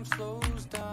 time slows down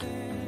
something